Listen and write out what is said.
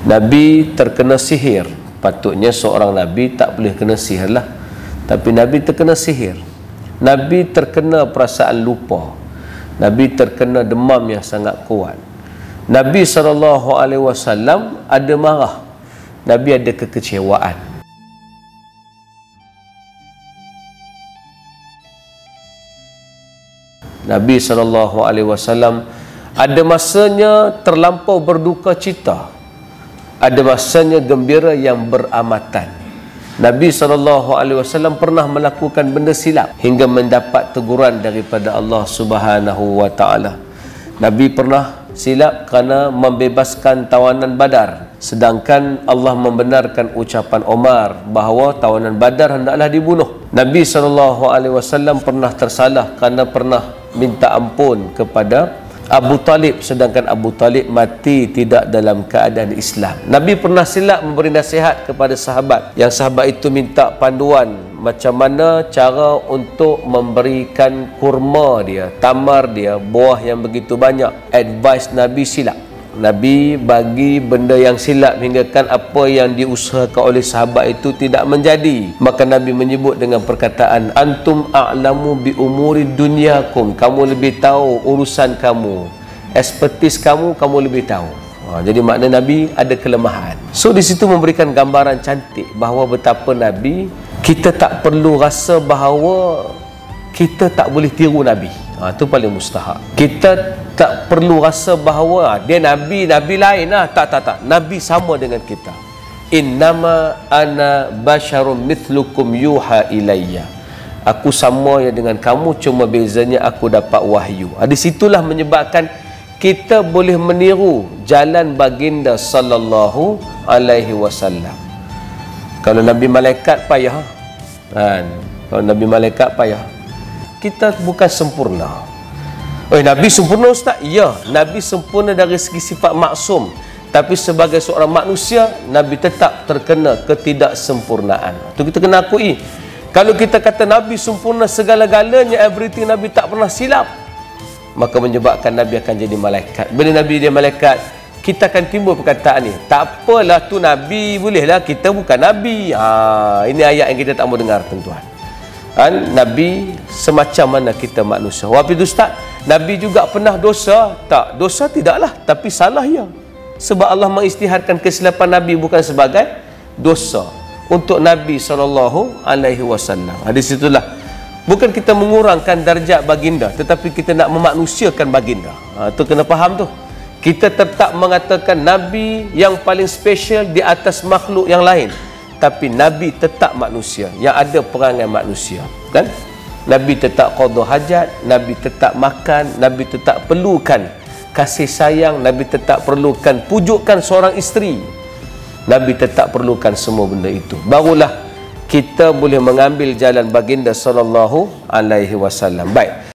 Nabi terkena sihir. Patutnya seorang Nabi tak boleh kena sihir lah. Tapi Nabi terkena sihir. Nabi terkena perasaan lupa. Nabi terkena demam yang sangat kuat. Nabi SAW ada marah. Nabi ada kekecewaan. Nabi SAW ada masanya terlampau berduka cita. Ada masanya gembira yang beramatan. Nabi SAW pernah melakukan benda silap hingga mendapat teguran daripada Allah Subhanahu wa taala. Nabi pernah silap kerana membebaskan tawanan Badar sedangkan Allah membenarkan ucapan Omar bahawa tawanan Badar hendaklah dibunuh. Nabi SAW pernah tersalah kerana pernah minta ampun kepada Abu Talib sedangkan Abu Talib mati tidak dalam keadaan Islam. Nabi pernah silap memberi nasihat kepada sahabat yang sahabat itu minta panduan macam mana cara untuk memberikan kurma dia, tamar dia, buah yang begitu banyak. Advice Nabi silap. Nabi bagi benda yang silap hingga kan apa yang diusahakan oleh sahabat itu tidak menjadi. Maka Nabi menyebut dengan perkataan antum a'lamu bi umuri dunyakum. Kamu lebih tahu urusan kamu. Expertise kamu kamu lebih tahu. Ha, jadi makna Nabi ada kelemahan. So di situ memberikan gambaran cantik bahawa betapa Nabi kita tak perlu rasa bahawa kita tak boleh tiru Nabi. Ha, itu paling mustahak. Kita tak perlu rasa bahawa ah, dia Nabi, Nabi lain lah. Tak, tak, tak. Nabi sama dengan kita. Innama ana basyarum mithlukum yuha ilayya. Aku sama ya dengan kamu, cuma bezanya aku dapat wahyu. Ha, di situlah menyebabkan kita boleh meniru jalan baginda sallallahu alaihi wasallam. Kalau Nabi malaikat payah. Kan? Kalau Nabi malaikat payah. Kita bukan sempurna. Oh, Nabi sempurna Ustaz? Ya, Nabi sempurna dari segi sifat maksum. Tapi sebagai seorang manusia, Nabi tetap terkena ketidaksempurnaan. Itu kita kena akui. Kalau kita kata Nabi sempurna segala-galanya, everything Nabi tak pernah silap, maka menyebabkan Nabi akan jadi malaikat. Bila Nabi dia malaikat, kita akan timbul perkataan ni. Tak apalah tu Nabi, bolehlah kita bukan Nabi. Ha, ini ayat yang kita tak mau dengar tuan-tuan. Kan? Nabi semacam mana kita manusia. Wabi Ustaz, Nabi juga pernah dosa? Tak, dosa tidaklah, tapi salah ya. Sebab Allah mengistiharkan kesilapan Nabi bukan sebagai dosa untuk Nabi sallallahu alaihi wasallam. Hadis itulah bukan kita mengurangkan darjat baginda, tetapi kita nak memanusiakan baginda. Ha, tu kena faham tu. Kita tetap mengatakan Nabi yang paling special di atas makhluk yang lain. Tapi Nabi tetap manusia, yang ada perangai manusia. Kan? Nabi tetap qada hajat, Nabi tetap makan, Nabi tetap perlukan kasih sayang, Nabi tetap perlukan pujukan seorang isteri. Nabi tetap perlukan semua benda itu. Barulah kita boleh mengambil jalan baginda sallallahu alaihi wasallam. Baik.